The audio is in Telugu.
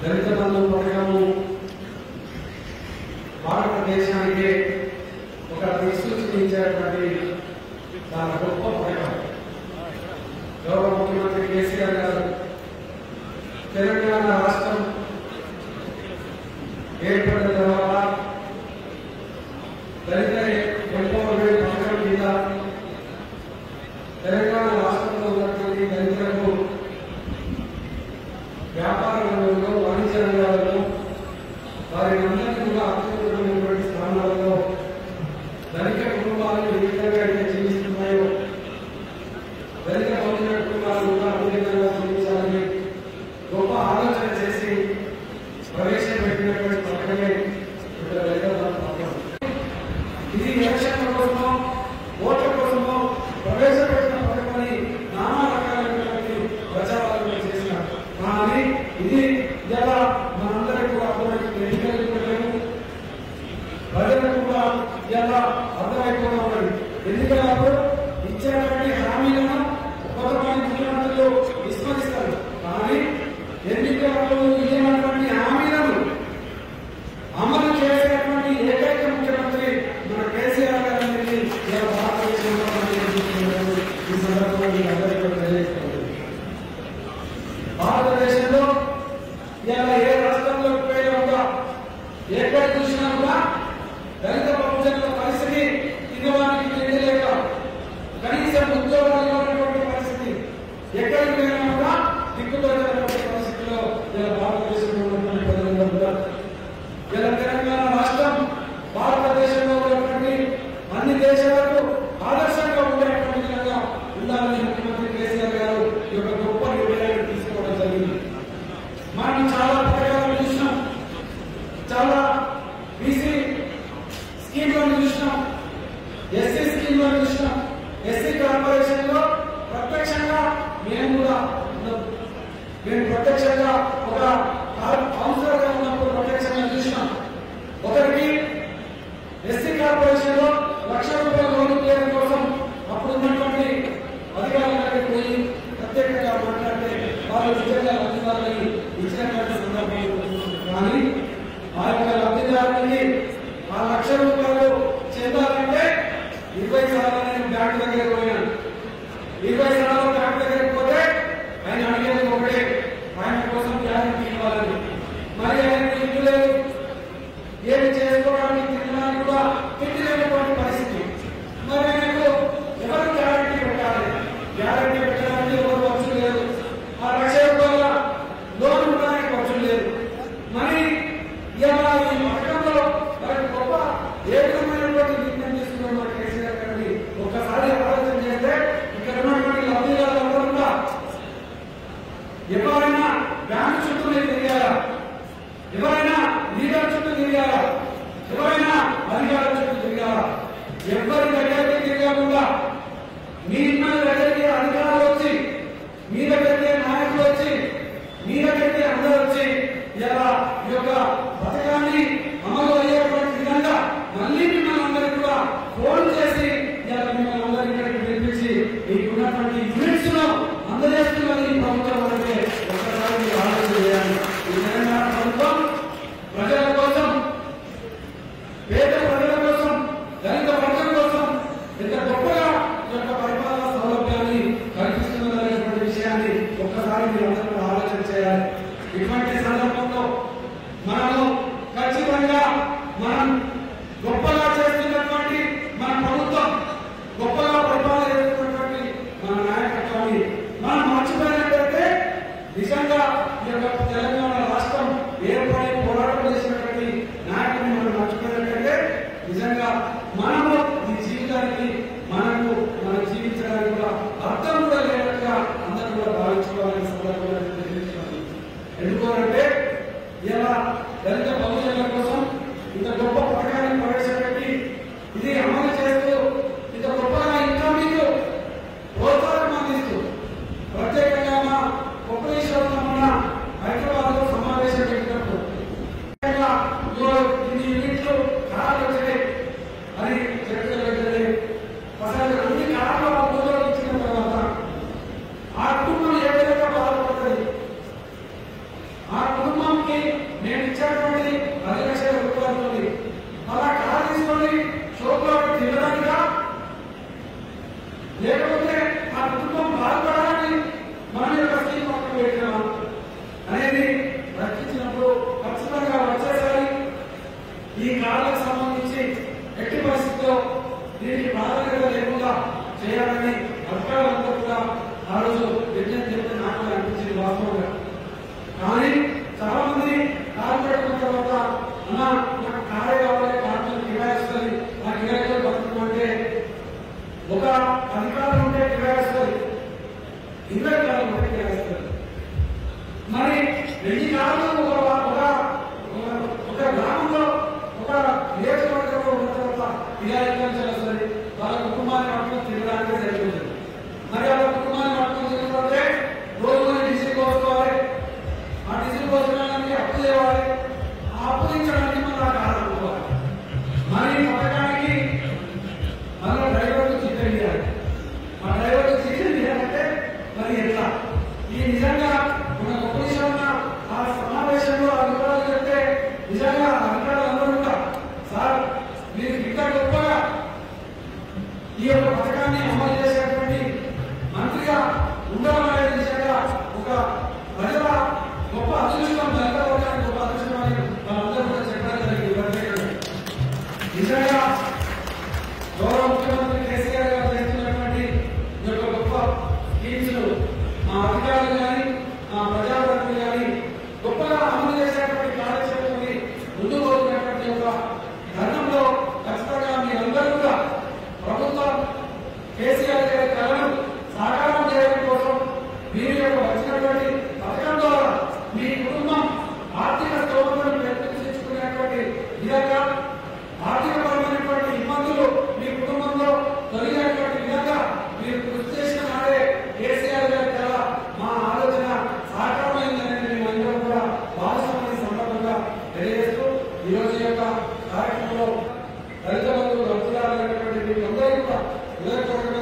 దళిత బంధు పథకము భారతదేశానికి ఒక విశ్వసించేటువంటి చాలా గొప్ప పథకం గౌరవ ముఖ్యమంత్రి కేసీఆర్ గారు తెలంగాణ రాష్ట్రం ఏర్పడిన తర్వాత దళిత ఎంపవర్మెంట్ పథకం కింద తెలంగాణ నేను ప్రత్యక్షంగా ఒక కౌన్సిలర్గా ఉన్నప్పుడు ప్రత్యక్షంగా చూసిన ఒకరికి ఎస్సీ కార్పొరేషన్లో లక్ష రూపాయల లోన్ చేయడం కోసం అప్పుడు ఉన్నటువంటి అధికారులకి పోయి ప్రత్యేకంగా మాట్లాడితే వాళ్ళు నిజంగా లబ్ధిదారులకి ఇచ్చినటువంటి సందర్భం కానీ ఆ యొక్క లబ్ధిదారులకి ఆ లక్ష రూపాయలు చెందాలంటే ఇరవై సార్లు నేను బ్యాంకు దగ్గర పోయాను. ఇరవై లేకపోతే ఆ కుటుంబం బాధపడాలని మన యొక్క స్కీమ్ పక్కన పెట్టినామా. అనేది రక్షించినప్పుడు ఖచ్చితంగా వచ్చేసారి ఈ కాలకు సంబంధించి ఎట్టి పరిస్థితిలో దీనికి ప్రాధాన్యత లేకుండా చేయాలని ఒక అధికారం ఉంటే తిరగేస్తుంది. ఇంద్ర కాలం ఉంటే తిరగేస్తుంది. మరి వెయ్యి కాలం ఒక ఒక గ్రామంలో ఒక నియోజకవర్గంలో ఉన్న తర్వాత ఇలా ఈ నిజంగా మన కొమ్మేశ్వరన్న ఆ సమావేశంలో అధికారులు చెప్తే నిజంగా అధికారులు అందరూ కూడా సార్ మీరు ఇంత గొప్పగా ఈ యొక్క పథకాన్ని అమలు కేసీఆర్ Thank you.